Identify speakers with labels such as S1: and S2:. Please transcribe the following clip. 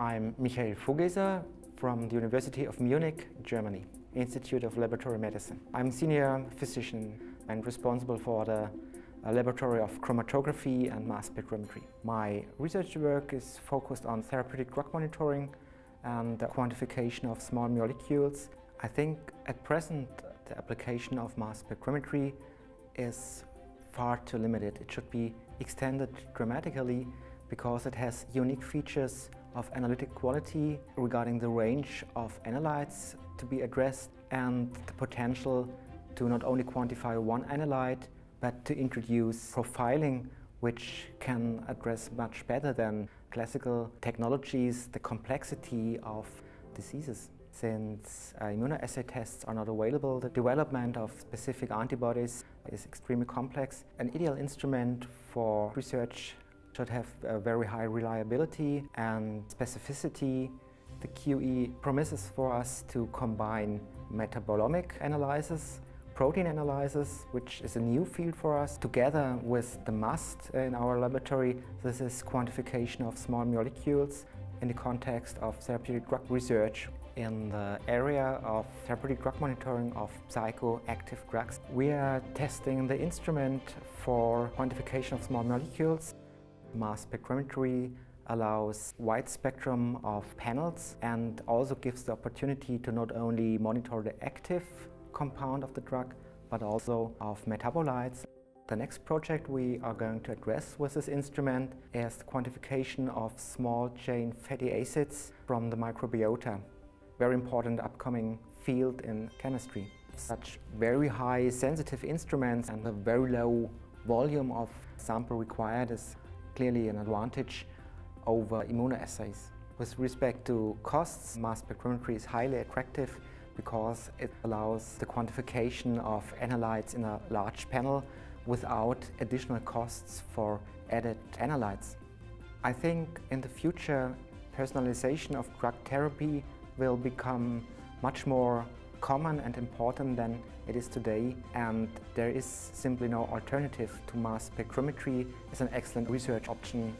S1: I'm Michael Vogeser from the University of Munich, Germany, Institute of Laboratory Medicine. I'm a senior physician and responsible for the uh, laboratory of chromatography and mass spectrometry. My research work is focused on therapeutic drug monitoring and the quantification of small molecules. I think at present the application of mass spectrometry is far too limited. It should be extended dramatically because it has unique features of analytic quality regarding the range of analytes to be addressed and the potential to not only quantify one analyte but to introduce profiling which can address much better than classical technologies the complexity of diseases. Since uh, immunoassay tests are not available, the development of specific antibodies is extremely complex. An ideal instrument for research should have a very high reliability and specificity. The QE promises for us to combine metabolomic analysis, protein analysis, which is a new field for us, together with the MUST in our laboratory. This is quantification of small molecules in the context of therapeutic drug research in the area of therapeutic drug monitoring of psychoactive drugs. We are testing the instrument for quantification of small molecules Mass spectrometry allows wide spectrum of panels and also gives the opportunity to not only monitor the active compound of the drug but also of metabolites. The next project we are going to address with this instrument is the quantification of small chain fatty acids from the microbiota. Very important upcoming field in chemistry. Such very high sensitive instruments and a very low volume of sample required is clearly an advantage over immunoassays. With respect to costs, mass spectrometry is highly attractive because it allows the quantification of analytes in a large panel without additional costs for added analytes. I think in the future personalization of drug therapy will become much more common and important than it is today. And there is simply no alternative to mass spectrometry as an excellent research option